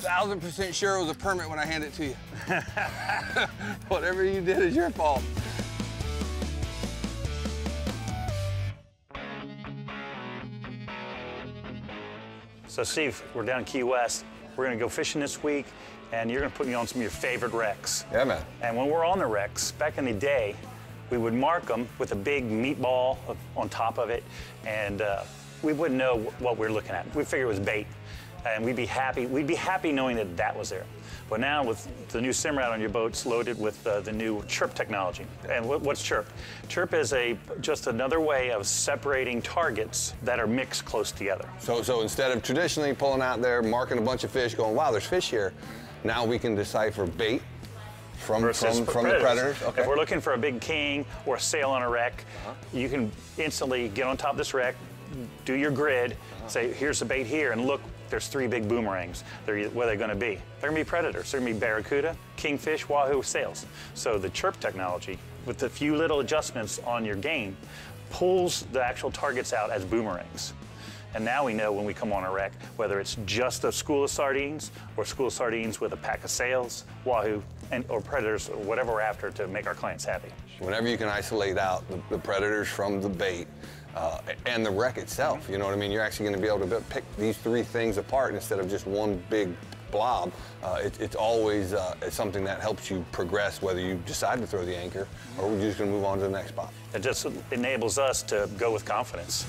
thousand percent sure it was a permit when I hand it to you. Whatever you did is your fault. So Steve, we're down in Key West. We're gonna go fishing this week, and you're gonna put me on some of your favorite wrecks. Yeah, man. And when we're on the wrecks, back in the day, we would mark them with a big meatball on top of it, and uh, we wouldn't know what we were looking at. We figured it was bait, and we'd be happy. We'd be happy knowing that that was there. But now with the new Simrad on your boats loaded with uh, the new Chirp technology. And what, what's Chirp? Chirp is a just another way of separating targets that are mixed close together. So, so instead of traditionally pulling out there, marking a bunch of fish, going, wow, there's fish here, now we can decipher bait from, versus from, from the predators. Okay. If we're looking for a big king or a sail on a wreck, you can instantly get on top of this wreck, do your grid, say, here's the bait here, and look, there's three big boomerangs. They're, what are they going to be? They're going to be predators. They're going to be barracuda, kingfish, wahoo, sails. So the chirp technology, with a few little adjustments on your gain, pulls the actual targets out as boomerangs. And now we know when we come on a wreck, whether it's just a school of sardines or school of sardines with a pack of sails, wahoo, and, or predators, or whatever we're after to make our clients happy. Whenever you can isolate out the, the predators from the bait, uh, and the wreck itself. You know what I mean? You're actually going to be able to pick these three things apart instead of just one big blob. Uh, it, it's always uh, it's something that helps you progress whether you decide to throw the anchor or we're just going to move on to the next spot. It just enables us to go with confidence.